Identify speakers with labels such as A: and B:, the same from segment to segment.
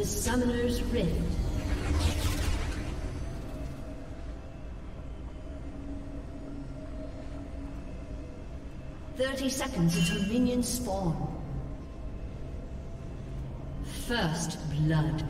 A: to Summoner's Rift. Thirty seconds until minions spawn. First blood.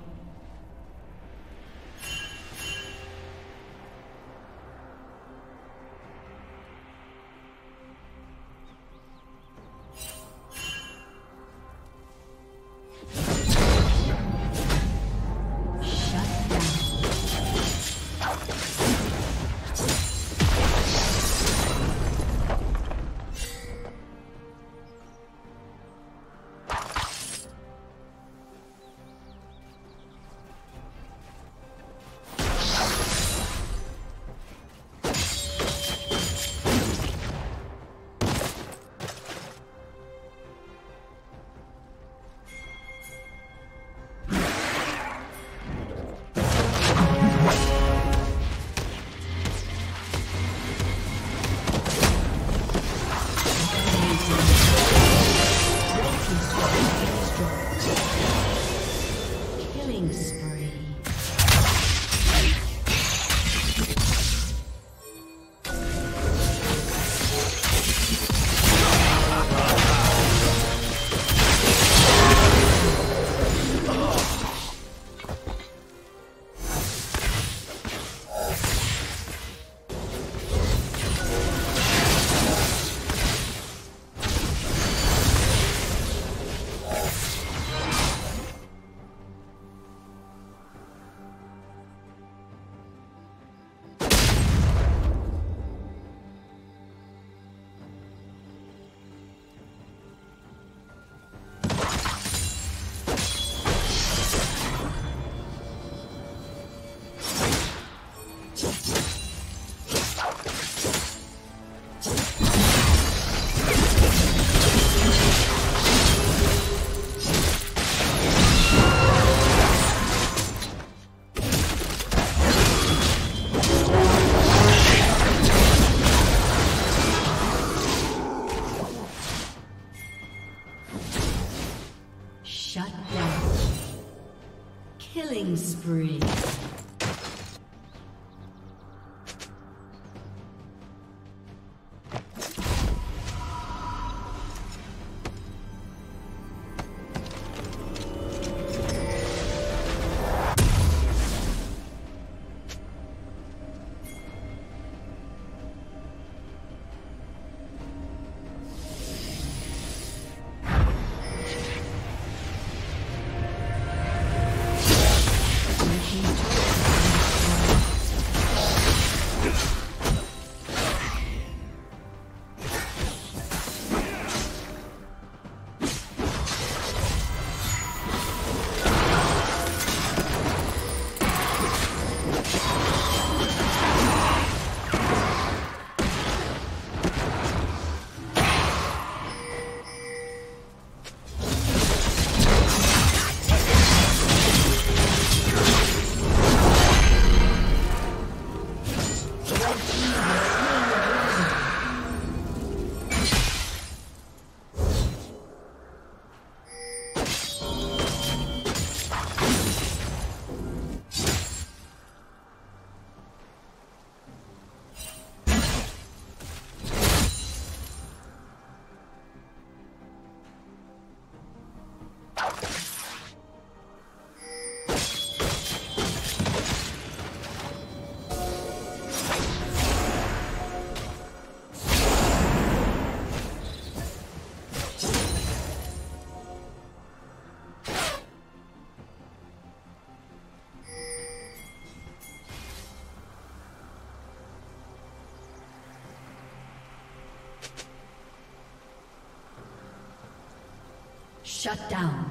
A: Shut down.